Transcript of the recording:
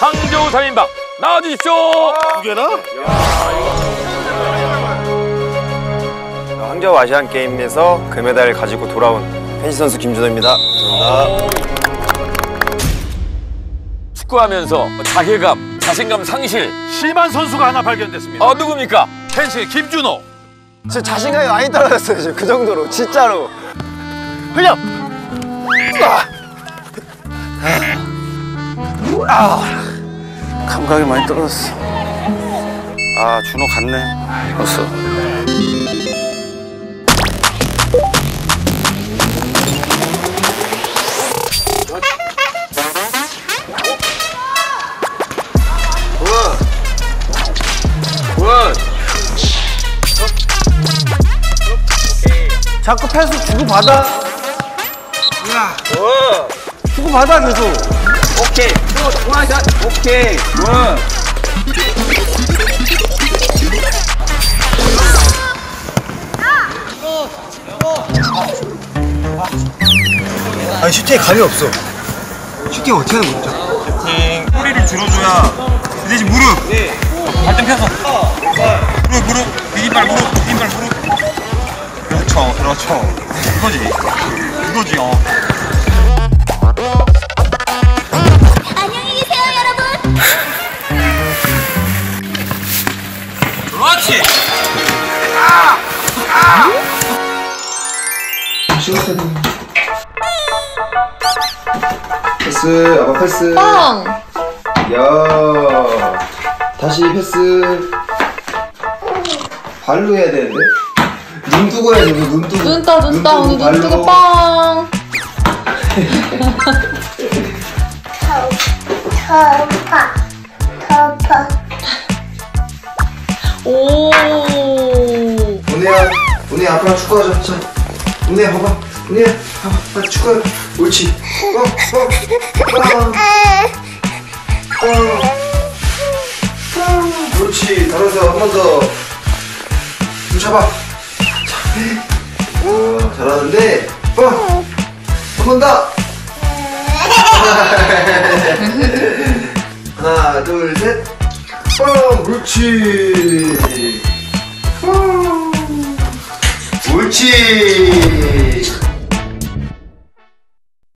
황교우 3인방 나와주십시오. 두 개나? 황저우 아시안 게임에서 금메달을 가지고 돌아온 펜시 선수 김준호입니다. 감사합니다. 축구하면서 자괴감, 자신감 상실. 심한 선수가 하나 발견됐습니다. 어 누굽니까? 펜시 김준호. 저 자신감이 많이 떨어졌어요, 지금 그 정도로. 진짜로. 흘려. 감각이 많이 떨어졌어. 아 준호 갔네. 벌써. 자꾸 패스 주고 받아. 주고 받아 계속. 오케이. 또 중앙샷. 오케이. 굿. 아니 슈팅에 감이 없어. 슈팅 어떻게 하는 거죠? 뿌리를 들어줘야 그 대신 무릎 네. 발등 펴서 무릎 무릎 비긴발 무릎 비긴발 무릎 그렇죠 그렇죠 그거지 그거지 어 패스, 아빠 패스. 뻥. 야. 다시 패스. 발로 해야 되는데? 눈 뜨고 해야지, 눈 뜨고. 눈 떠, 눈 떠. 오늘 눈. 뜨고 뻥. 터파 터파 오. 은혜야, 은혜야, 아빠랑 축구하자. 자, 은혜야, 봐봐. 은혜야, 봐봐. 빨리 축구해. 옳지. 어, 어, 어. 어. 그렇지. 잘해서 한 번 더. 좀 잡아. 자. 어, 잘하는데. 어. 한번 더. 하나, 둘, 셋. 뻥! 그렇지. 뻥! 옳지.